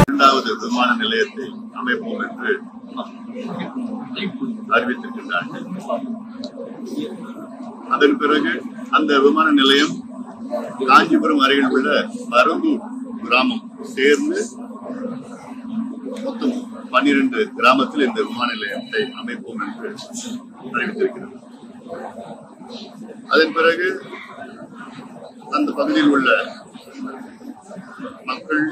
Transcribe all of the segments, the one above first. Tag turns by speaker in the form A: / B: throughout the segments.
A: இரண்டாவது விமான நிலையத்தை அமைப்போம் என்று அறிவித்திருக்கின்றார்கள் அதன் பிறகு அந்த விமான நிலையம் காஞ்சிபுரம் அருகில் உள்ள பரம்பூர் கிராமம் சேர்ந்து மொத்தம் பன்னிரண்டு கிராமத்தில் இந்த விமான நிலையத்தை அமைப்போம் என்று அறிவித்திருக்கிறது. அதன் பிறகு அந்த பகுதியில் உள்ள மக்கள்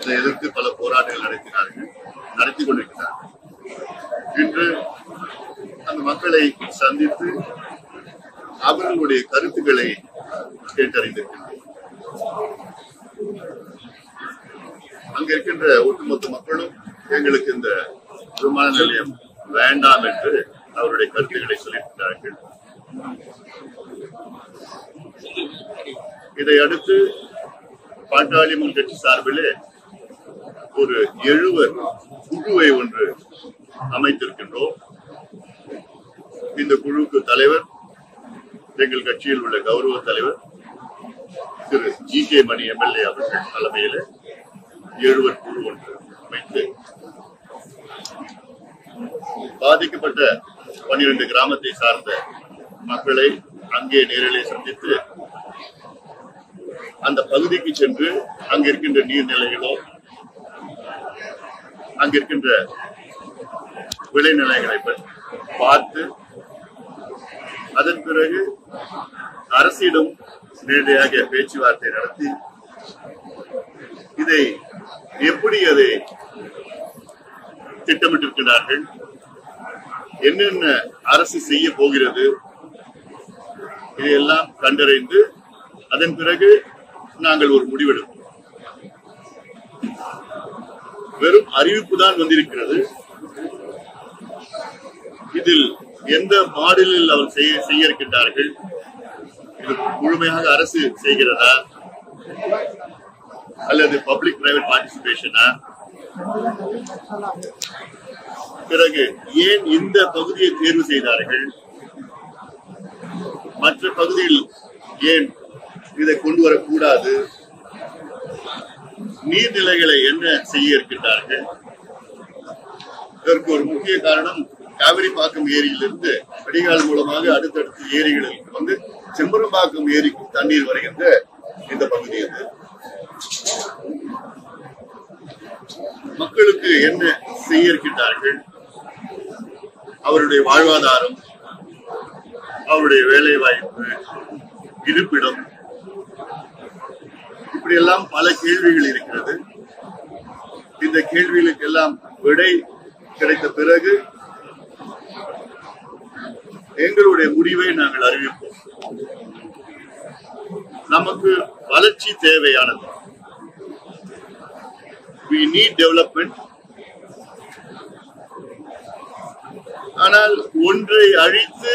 A: இதை எதிர்த்து பல போராட்டங்கள் நடத்தினார்கள் நடத்தி கொண்டிருக்கிறார்கள். இன்று அந்த மக்களை சந்தித்து அவர்களுடைய கருத்துக்களை கேட்டறிந்திருக்கிறார் அங்க இருக்கின்ற ஒட்டுமொத்த மக்களும் எங்களுக்கு இந்த விமான நிலையம் வேண்டாம் என்று அவருடைய கருத்துக்களை சொல்லியிருக்கிறார்கள். இதை அடுத்து பாட்டாளி கட்சி சார்பிலே ஒரு எழுவர் குழுவை ஒன்று அமைத்திருக்கின்றோம். இந்த குழுவுக்கு தலைவர் எங்கள் கட்சியில் உள்ள கௌரவ தலைவர் திரு ஜி கே மணி எம்எல்ஏ அவர்கள் தலைமையில எழுவர் குழு ஒன்று அமைத்து பாதிக்கப்பட்ட பன்னிரண்டு கிராமத்தை சார்ந்த மக்களை அங்கே நேரிலே சந்தித்து அந்த பகுதிக்கு சென்று அங்க இருக்கின்ற நீர்நிலைகளோ அங்க இருக்கின்ற விளைநிலைகளை பார்த்து அதன் பிறகு அரசிடம் நேரடியாக பேச்சுவார்த்தை நடத்தி இதை எப்படி அதை திட்டமிட்டிருக்கிறார்கள்? என்னென்ன அரசு செய்ய போகிறது? இதையெல்லாம் கண்டறிந்து அதன் பிறகு நாங்கள் ஒரு முடிவெடுப்போம். வெறும் அறிவிப்பு தான் வந்திருக்கிறது. இதில் எந்த மாடலில் அவர் செய்ய செய்ய இருக்கின்றார்கள்? இது முழுமையாக அரசு செய்கிறதா? அல்லது பப்ளிக் பிரைவேட் பார்ட்டிசிபேஷனா பிறகு ஏன் இந்த பகுதியை தேர்வு செய்தார்கள்? மற்ற பகுதியில் ஏன் இதை கொண்டு வரக்கூடாது? நீர்நிலைகளை என்ன செய்ய இருக்கின்றார்கள்? இதற்கு ஒரு முக்கிய காரணம் காவிரிப்பாக்கம் ஏரியிலிருந்து வடிகால் மூலமாக அடுத்தடுத்த ஏரிகளில் வந்து செம்பரம்பாக்கம் ஏரிக்கு தண்ணீர் வருகின்ற இந்த பகுதி இது மக்களுக்கு என்ன செய்ய இருக்கின்றார்கள் அவருடைய வாழ்வாதாரம் அவருடைய வேலை வாய்ப்பு இருப்பிடம் இப்படியெல்லாம் பல கேள்விகள் இருக்கிறது. இந்த கேள்விகளுக்கெல்லாம் விடை கிடைத்த பிறகு எங்களுடைய முடிவை நாங்கள் அறிவிப்போம். நமக்கு வளர்ச்சி தேவையானது. We need development. ஆனால் ஒன்றை அழித்து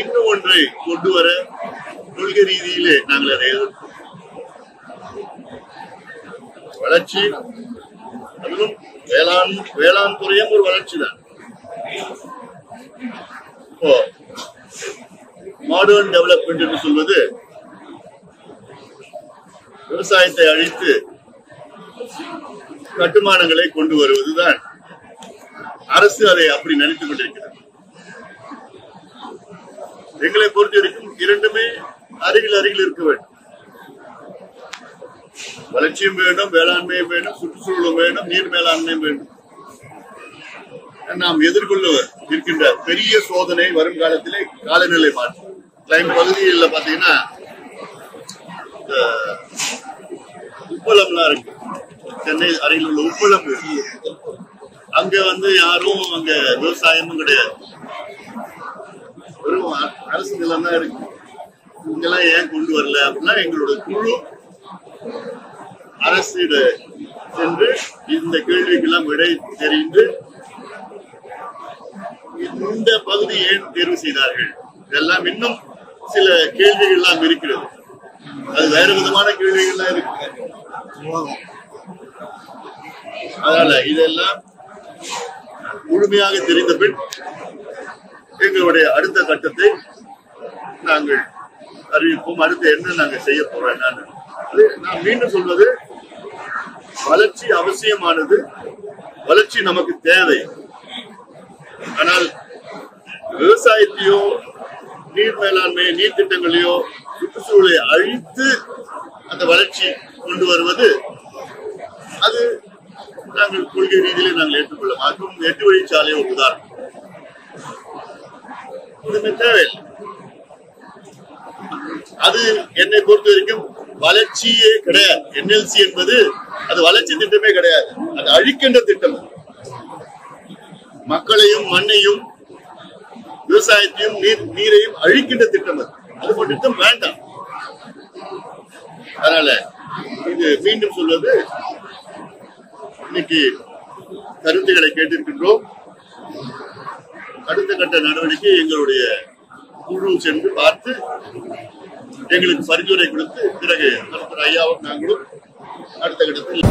A: இன்னும் ஒன்றை கொண்டு வர கொள்கை ரீதியிலே நாங்கள் அதை வளர்ச்சி அதுவும் வேளாண் வேளாண் துறையும் ஒரு வளர்ச்சி தான். இப்போ மாடர்ன் டெவலப்மெண்ட் என்று சொல்வது விவசாயத்தை அழித்து கட்டுமானங்களை கொண்டு வருவதுதான். அரசு அதை அப்படி நினைத்துக் கொண்டிருக்கிறது. எங்களை பொறுத்த வரைக்கும் இரண்டுமே அருகில் அருகில் இருக்க வேண்டும். வளர்ச்சியும் வேண்டும் வேளாண்மையும் வேண்டும் சுற்றுச்சூழலும் வேண்டும் நீர் மேலாண்மையும் வேண்டும் நாம் எதிர்கொள்ள இருக்கின்ற பெரிய சோதனை வரும் காலத்திலே காலநிலை மாற்றம். கிளைம் பகுதிகளில் பாத்தீங்கன்னா உப்பளம்லாம் இருக்கு. சென்னை அருகில் உள்ள உப்பளம் அங்க வந்து யாரும் அங்க விவசாயமும் கிடையாது. வெறும் அரசு நிலம் தான் இருக்கு. இங்கெல்லாம் ஏன் கொண்டு வரல அப்படின்னா எங்களோட குழு அரசிட சென்று இந்த கேள்விக்கெல்லாம் விடை தெரிந்து இந்த பகுதி ஏன் தேர்வு செய்தார்கள்? இதெல்லாம் இன்னும் சில கேள்விகள் எல்லாம் இருக்கிறது. அது வேற விதமான கேள்விகள்லாம் இருக்கு. அதனால இதெல்லாம் முழுமையாக தெரிந்த பின் எங்களுடைய அடுத்த கட்டத்தை நாங்கள் அறிவிப்போம். அடுத்து என்ன நாங்க செய்ய போறோம் என்னன்னு. நான் மீண்டும் சொல்வது வளர்ச்சி அவசியமானது. வளர்ச்சி நமக்கு தேவை. ஆனால் விவசாயத்தையோ நீர் மேலாண்மை நீர் திட்டங்களையோ சுற்றுச்சூழலை அழித்து அந்த வளர்ச்சி கொண்டு வருவது அது நாங்கள் கொள்கை ரீதியிலே நாங்கள் ஏற்றுக்கொள்ள மாட்டோம். எட்டு வழிச்சாலை ஒரு உதாரணம். இதுமே தேவையில்லை. அது என்னை பொறுத்த வரைக்கும் வளர்ச்சியே கிடையாது. என்எல்சி என்பது அது வளர்ச்சி திட்டமே கிடையாது. அது அழிக்கின்ற திட்டம். மக்களையும் மண்ணையும் விவசாயத்தையும் நீர் நீரையும் அழிக்கின்ற திட்டம் அது. அது போன்ற திட்டம் வேண்டாம். அதனால இது மீண்டும் சொல்வது இன்னைக்கு கருத்துக்களை கேட்டிருக்கின்றோம். அடுத்த கட்ட நடவடிக்கை எங்களுடைய குழு சென்று பார்த்து எங்களுக்கு பரிந்துரை கொடுத்து பிறகு ஐயாவும் நாங்களும் அடுத்த கட்டத்தில்